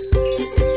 Música